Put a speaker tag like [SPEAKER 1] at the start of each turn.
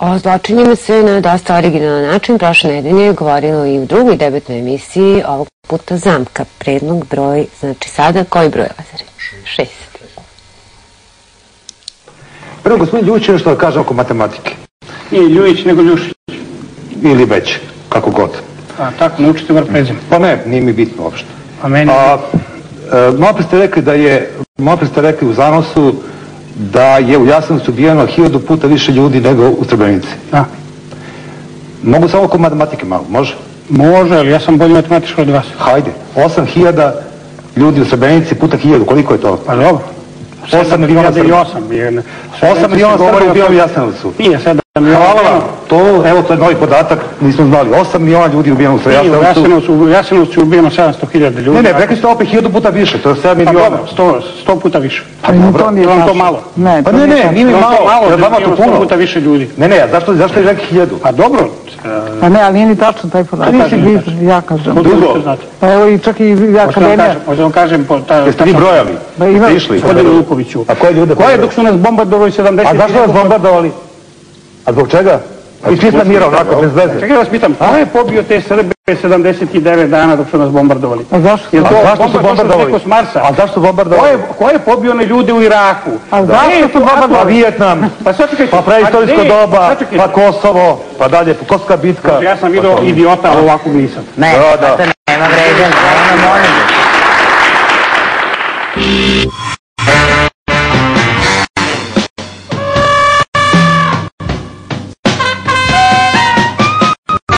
[SPEAKER 1] O zločinima se na dosta originalan način prošle nedelje je govorilo i u drugoj debetnoj emisiji, ovog puta zamka, predlog broj, znači sada koji broj Lazare? Šest.
[SPEAKER 2] Prvo, gospodin Ljubić je nešto da kaže oko matematike.
[SPEAKER 3] Nije Ljujić, nego Ljušić.
[SPEAKER 2] Ili već, kako god.
[SPEAKER 3] A tako, naučite bar prezime.
[SPEAKER 2] Pa ne, nije mi bitno uopšte.
[SPEAKER 3] A meni...
[SPEAKER 2] A, e, malo ste rekli da je, malo ste rekli u zanosu da je u Jasenovcu ubijeno hiljadu puta više ljudi nego u Srebrenici.
[SPEAKER 3] Da.
[SPEAKER 2] Mogu samo oko matematike malo, može?
[SPEAKER 3] Može, ali ja sam bolji matematičar od vas.
[SPEAKER 2] Hajde, 8000 ljudi u Srebrenici puta hiljadu, koliko je to?
[SPEAKER 3] Pa dobro.
[SPEAKER 2] Osam miliona
[SPEAKER 3] Sedam i
[SPEAKER 2] Srba.
[SPEAKER 3] osam. jer-
[SPEAKER 2] 8 miliona Srba ubijeno u Jasenovcu.
[SPEAKER 3] Nije sedam miliona.
[SPEAKER 2] Hvala vam. To, evo, to je novi podatak, nismo znali. 8 miliona ljudi ubijeno u
[SPEAKER 3] Nije, u
[SPEAKER 2] Jasenovcu.
[SPEAKER 3] U Jasenovcu je ubijeno 700.000 ljudi.
[SPEAKER 2] Ne, ne, rekli ste opet hiljadu puta više, to je 7
[SPEAKER 3] Pa
[SPEAKER 2] miliona.
[SPEAKER 3] dobro, sto, sto puta više.
[SPEAKER 2] Pa dobro.
[SPEAKER 3] Je vam to malo?
[SPEAKER 4] Ne,
[SPEAKER 2] Pa
[SPEAKER 4] to
[SPEAKER 2] ne,
[SPEAKER 4] nije
[SPEAKER 2] ne, nije mi
[SPEAKER 3] Je
[SPEAKER 2] malo,
[SPEAKER 3] to malo,
[SPEAKER 2] jer
[SPEAKER 3] da je
[SPEAKER 2] vama to puno.
[SPEAKER 3] puta više ljudi.
[SPEAKER 2] Ne, ne, a zašto, zašto je rekli hiljadu?
[SPEAKER 3] Pa dobro,
[SPEAKER 4] Pa ne, ali nije ni tačno taj podatak.
[SPEAKER 3] Kažem,
[SPEAKER 4] Vi-. Ja kažem.
[SPEAKER 2] Drugo.
[SPEAKER 3] znate?
[SPEAKER 4] Pa evo i čak i
[SPEAKER 3] vam
[SPEAKER 4] akademija.
[SPEAKER 3] kažem, možda vam kažem po ta...
[SPEAKER 2] Jeste vi brojali?
[SPEAKER 4] Pa
[SPEAKER 2] Jeste išli?
[SPEAKER 3] Gospodine Lukoviću.
[SPEAKER 2] A koje ljude?
[SPEAKER 3] Koje dok su nas bombardovali 70...
[SPEAKER 2] A zašto vas bombardovali? A zbog čega? I čista mira, onako, bez veze.
[SPEAKER 3] Čekaj vas pitam, ko je pobio te Srbe 79 dana dok su nas bombardovali?
[SPEAKER 4] A zašto?
[SPEAKER 3] Jel
[SPEAKER 2] A
[SPEAKER 3] to
[SPEAKER 2] zašto su bombardovali?
[SPEAKER 3] s Marsa?
[SPEAKER 2] A zašto su
[SPEAKER 3] Ko
[SPEAKER 2] bombardovali?
[SPEAKER 3] je, ko je pobio one ljude u Iraku?
[SPEAKER 4] A zašto su bombardovali?
[SPEAKER 2] Pa Vijetnam,
[SPEAKER 3] Pa sad čekajte.
[SPEAKER 2] pa preistorijsko
[SPEAKER 3] a
[SPEAKER 2] doba, pa Kosovo, pa dalje, Kosovska bitka.
[SPEAKER 3] Ja sam vidio idiota, ali ovakvog nisam.
[SPEAKER 5] Ne,
[SPEAKER 2] Da, da.
[SPEAKER 5] to nema vređanja, nema molim.